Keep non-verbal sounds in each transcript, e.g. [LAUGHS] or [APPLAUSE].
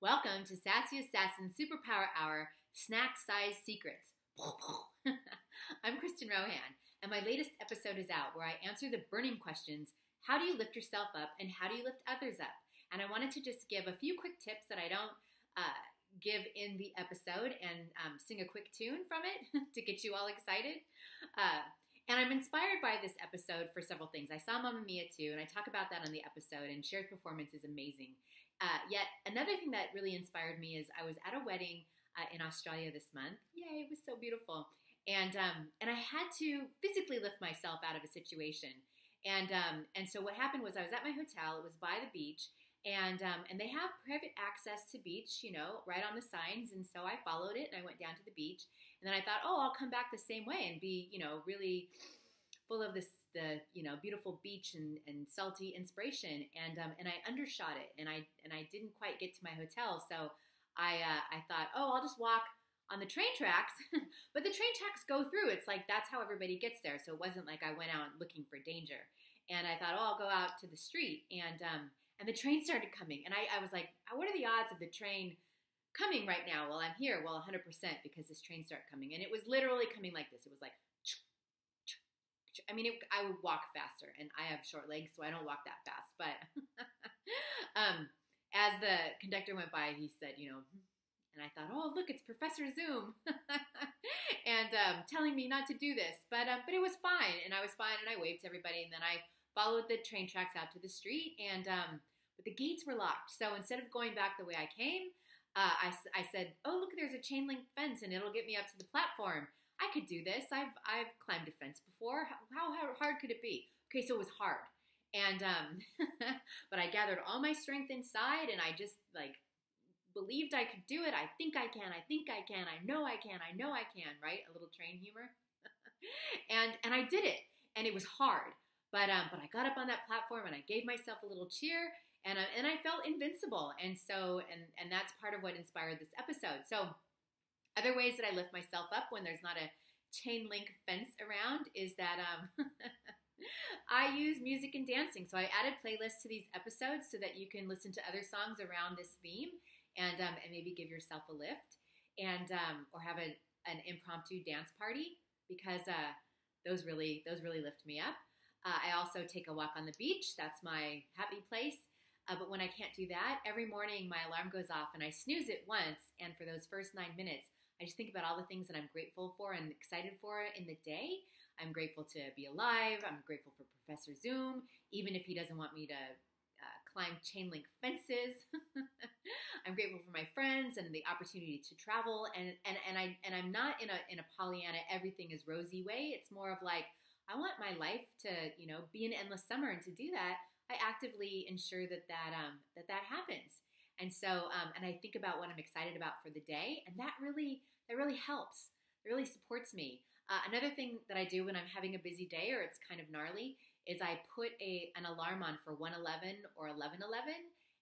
Welcome to Sassy Assassin Superpower Hour Snack Size Secrets. [LAUGHS] I'm Kristin Rohan, and my latest episode is out where I answer the burning questions how do you lift yourself up and how do you lift others up? And I wanted to just give a few quick tips that I don't uh, give in the episode and um, sing a quick tune from it [LAUGHS] to get you all excited. Uh, and I'm inspired by this episode for several things. I saw Mamma Mia too, and I talk about that on the episode, and Cher's performance is amazing. Uh, yet, another thing that really inspired me is I was at a wedding uh, in Australia this month. Yay, it was so beautiful. And, um, and I had to physically lift myself out of a situation. And, um, and so what happened was I was at my hotel, it was by the beach, and um, and they have private access to beach, you know, right on the signs. And so I followed it and I went down to the beach. And then I thought, oh, I'll come back the same way and be, you know, really full of this the you know beautiful beach and, and salty inspiration. And um, and I undershot it and I and I didn't quite get to my hotel. So I uh, I thought, oh, I'll just walk on the train tracks, [LAUGHS] but the train tracks go through. It's like that's how everybody gets there. So it wasn't like I went out looking for danger. And I thought, oh, I'll go out to the street. And um, and the train started coming. And I, I was like, what are the odds of the train coming right now while I'm here? Well, 100% because this train started coming. And it was literally coming like this. It was like, [TSK] I mean, it, I would walk faster, and I have short legs, so I don't walk that fast. But [LAUGHS] um, as the conductor went by, he said, you know, and I thought, oh, look, it's Professor Zoom, [LAUGHS] and um, telling me not to do this. But um, but it was fine, and I was fine, and I waved to everybody, and then I followed the train tracks out to the street, and um, but the gates were locked. So instead of going back the way I came, uh, I, I said, "Oh, look, there's a chain link fence, and it'll get me up to the platform. I could do this. I've I've climbed a fence before. How, how hard could it be? Okay, so it was hard, and um, [LAUGHS] but I gathered all my strength inside, and I just like believed I could do it. I think I can. I think I can. I know I can. I know I can. Right? A little train humor, [LAUGHS] and and I did it, and it was hard. But um, but I got up on that platform and I gave myself a little cheer, and I, and I felt invincible. And so, and, and that's part of what inspired this episode. So, other ways that I lift myself up when there's not a chain link fence around is that um, [LAUGHS] I use music and dancing. So, I added playlists to these episodes so that you can listen to other songs around this theme and, um, and maybe give yourself a lift and um, or have a, an impromptu dance party because uh, those really those really lift me up. Uh, I also take a walk on the beach. That's my happy place. Uh, but when I can't do that, every morning my alarm goes off and I snooze it once. And for those first nine minutes, I just think about all the things that I'm grateful for and excited for in the day. I'm grateful to be alive. I'm grateful for Professor Zoom, even if he doesn't want me to uh, climb chain link fences. [LAUGHS] I'm grateful for my friends and the opportunity to travel. And, and, and, I, and I'm not in a, in a Pollyanna, everything is rosy way. It's more of like, I want my life to, you know, be an endless summer. And to do that, I actively ensure that that um, that that happens. And so, um, and I think about what I'm excited about for the day, and that really that really helps. It really supports me. Uh, another thing that I do when I'm having a busy day or it's kind of gnarly is I put a an alarm on for 111 or 1111.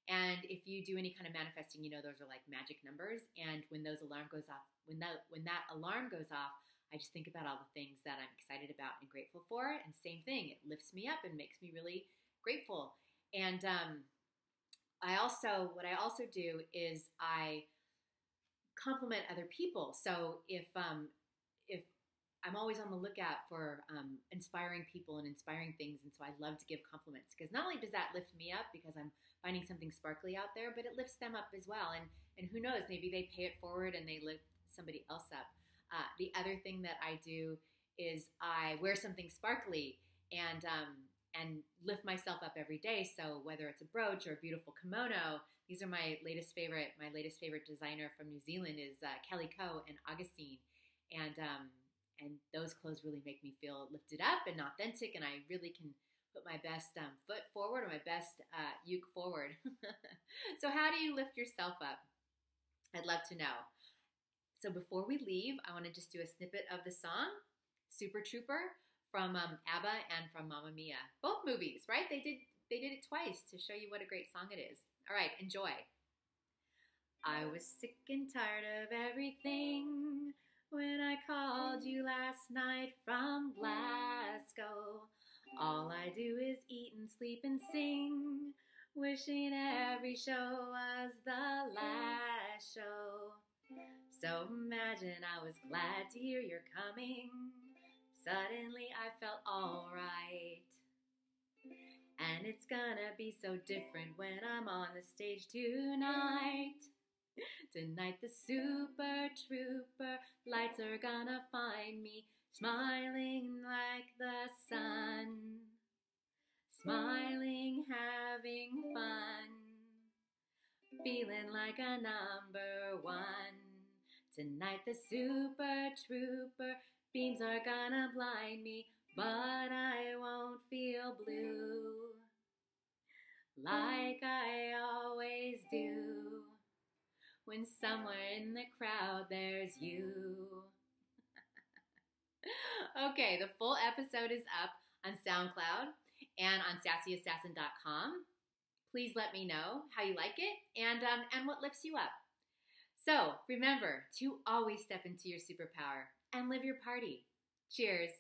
And if you do any kind of manifesting, you know those are like magic numbers. And when those alarm goes off, when that when that alarm goes off, I just think about all the things that I'm excited about and grateful for. And same thing, it lifts me up and makes me really grateful. And um, I also, what I also do is I compliment other people. So if um, if I'm always on the lookout for um, inspiring people and inspiring things, and so I love to give compliments because not only does that lift me up because I'm finding something sparkly out there, but it lifts them up as well. And and who knows, maybe they pay it forward and they lift somebody else up. Uh, the other thing that I do is I wear something sparkly and um, and lift myself up every day. So whether it's a brooch or a beautiful kimono, these are my latest favorite. My latest favorite designer from New Zealand is uh, Kelly Coe and Augustine, and um, and those clothes really make me feel lifted up and authentic, and I really can put my best um, foot forward or my best uh, uke forward. [LAUGHS] so how do you lift yourself up? I'd love to know. So before we leave, I want to just do a snippet of the song Super Trouper from um, ABBA and from Mamma Mia. Both movies, right? They did they did it twice to show you what a great song it is. All right, enjoy. I was sick and tired of everything when I called you last night from Glasgow. All I do is eat and sleep and sing, wishing every show was the last. So imagine I was glad to hear you're coming. Suddenly I felt alright. And it's gonna be so different when I'm on the stage tonight. Tonight the super trouper lights are gonna find me smiling like the sun. Smiling, having fun. Feeling like a number one. Tonight the super trouper beams are gonna blind me, but I won't feel blue like I always do. When somewhere in the crowd there's you. [LAUGHS] okay, the full episode is up on SoundCloud and on sassyassassin.com. Please let me know how you like it and um, and what lifts you up. So remember to always step into your superpower and live your party. Cheers.